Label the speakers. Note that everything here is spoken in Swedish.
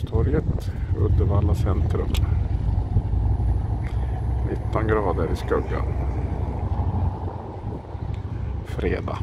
Speaker 1: Kungstorget, Uddevalla centrum. 19 grader i skuggan. Fredag.